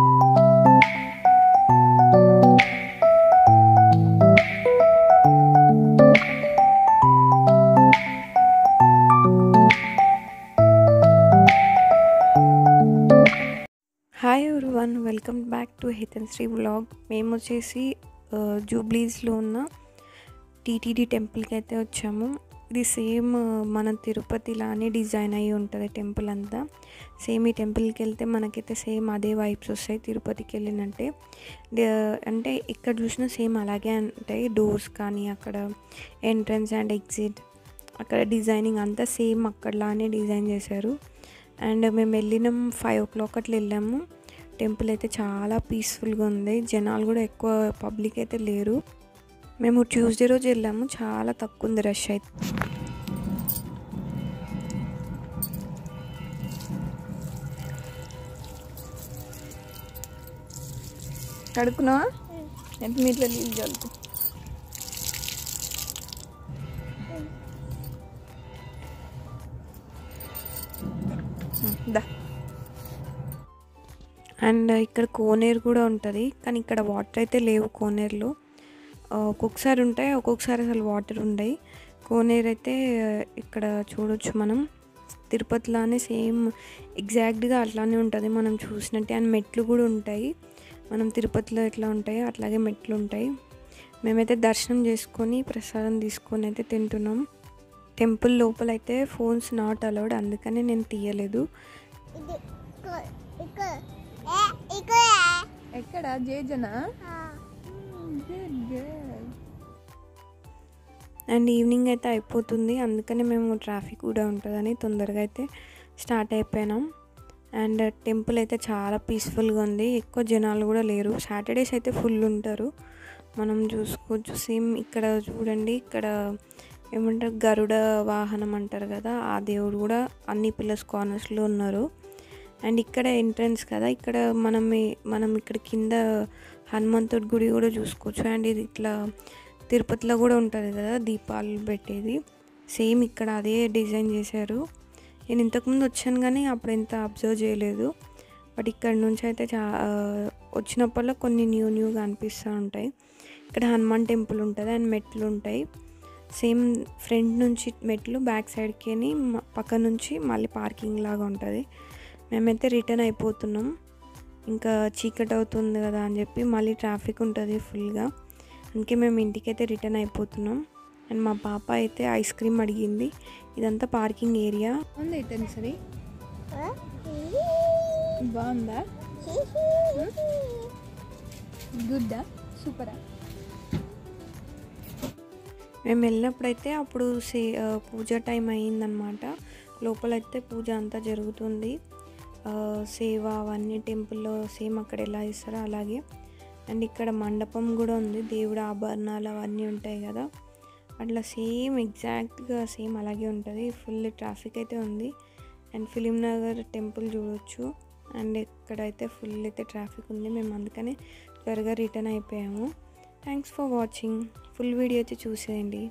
Hi one welcome back to Hitan Shri vlog మేము వచ్చేసి uh, జూబ్లీస్లో ఉన్న టీటీడీ టెంపుల్కి అయితే వచ్చాము. ఇది సేమ్ మన తిరుపతిలానే డిజైన్ అయ్యి ఉంటుంది టెంపుల్ అంతా. సేమ్ ఈ టెంపుల్కి వెళ్తే మనకైతే సేమ్ అదే వైబ్స్ వస్తాయి తిరుపతికి వెళ్ళినట్టే అంటే ఇక్కడ చూసినా సేమ్ అలాగే ఉంటాయి డోర్స్ కానీ అక్కడ ఎంట్రన్స్ అండ్ ఎగ్జిట్ అక్కడ డిజైనింగ్ అంతా సేమ్ అక్కడలానే డిజైన్ చేశారు. అండ్ మేము వెళ్ళినాం ఫైవ్ ఓ క్లాక్ అట్లా వెళ్ళాము. టెంపుల్ అయితే చాలా పీస్ఫుల్గా ఉంది. జనాలు కూడా ఎక్కువ పబ్లిక్ అయితే లేరు. మేము ట్యూస్డే రోజు వెళ్ళాము. చాలా తక్కువ ఉంది రష్ అయితే. కడుక్కున్నావా? ఎంత మీట్లో నీళ్ళు చల్లుతూ దా. అండ్ ఇక్కడ కోనేరు కూడా ఉంటుంది. కానీ ఇక్కడ వాటర్ అయితే లేవు కోనేరులో. ఒక్కొక్కసారి ఉంటాయి ఒక్కొక్కసారి అసలు వాటర్ ఉండయి. కోనేరు అయితే ఇక్కడ చూడొచ్చు మనం. తిరుపతిలానే సేమ్ ఎగ్జాక్ట్గా అట్లానే ఉంటుంది మనం చూసినట్టే. అండ్ మెట్లు కూడా ఉంటాయి. మనం తిరుపతిలో ఎట్లా ఉంటాయో అట్లాగే మెట్లు ఉంటాయి. మేమైతే దర్శనం చేసుకొని ప్రసాదం తీసుకొని అయితే తింటున్నాం. టెంపుల్ లోపల అయితే ఫోన్స్ నాట్ అలౌడ్ అందుకనే నేను తీయలేదు. ఇది ఇక్కడ ఇక్కడ ఏ ఇక్కడ. ఎక్కడ? జేజనా? అండ్ ఈవినింగ్ అయితే అయిపోతుంది. అందుకనే మేము ట్రాఫిక్ కూడా ఉంటుందని తొందరగా అయితే స్టార్ట్ అయిపోయినాం. అండ్ టెంపుల్ అయితే చాలా పీస్ఫుల్గా ఉంది. ఎక్కువ జనాలు కూడా లేరు. సాటర్డేస్ అయితే ఫుల్ ఉంటారు. మనం చూసుకోవచ్చు. సేమ్ ఇక్కడ చూడండి. ఇక్కడ ఏమంటారు? గరుడ వాహనం అంటారు కదా? ఆ దేవుడు కూడా అన్ని పిల్లర్స్ కార్నర్స్లో ఉన్నారు. అండ్ ఇక్కడ ఎంట్రన్స్ కదా? ఇక్కడ మనం మనం ఇక్కడ కింద హనుమంతుడి గుడి కూడా చూసుకోవచ్చు. అండ్ ఇది ఇట్లా తిరుపతిలో కూడా ఉంటుంది కదా దీపాలు పెట్టేది. సేమ్ ఇక్కడ అదే డిజైన్ చేశారు. నేను ఇంతకుముందు వచ్చాను కానీ అప్పుడు ఇంత అబ్జర్వ్ చేయలేదు. బట్ ఇక్కడ నుంచి అయితే చా ఆ, వచ్చినప్పుడల్లా కొన్ని న్యూ న్యూగా అనిపిస్తూ ఉంటాయి. ఇక్కడ హనుమాన్ టెంపుల్ ఉంటుంది అండ్ మెట్లు ఉంటాయి. సేమ్ ఫ్రంట్ నుంచి మెట్లు బ్యాక్ సైడ్కి పక్క నుంచి మళ్ళీ పార్కింగ్ లాగా ఉంటుంది. మేమైతే రిటర్న్ అయిపోతున్నాం. ఇంకా చీకటి అవుతుంది కదా అని చెప్పి మళ్ళీ ట్రాఫిక్ ఉంటుంది ఫుల్గా అందుకే మేము ఇంటికైతే రిటర్న్ అయిపోతున్నాం. అండ్ మా పాప అయితే ఐస్ క్రీమ్ అడిగింది. ఇదంతా పార్కింగ్ ఏరియా. ఉంది అయితే సరే బాగుందా? గుడ్డా? సూపరా? మేము వెళ్ళినప్పుడైతే అప్పుడు సే పూజ టైం అయ్యిందనమాట లోపలైతే పూజ అంతా జరుగుతుంది. సేవ అవన్నీ టెంపుల్లో సేమ్ అక్కడ ఎలా ఇస్తారో అలాగే. అండ్ ఇక్కడ మండపం కూడా ఉంది. దేవుడు ఆభరణాలు అవన్నీ ఉంటాయి కదా. అట్లా సేమ్ ఎగ్జాక్ట్గా సేమ్ అలాగే ఉంటుంది. ఫుల్ ట్రాఫిక్ అయితే ఉంది. అండ్ ఫిలిం నగర్ టెంపుల్ చూడొచ్చు. అండ్ ఇక్కడైతే ఫుల్ అయితే ట్రాఫిక్ ఉంది. మేము అందుకనే త్వరగా రిటర్న్ అయిపోయాము. Thanks for watching. Full video అయితే చూసేయండి.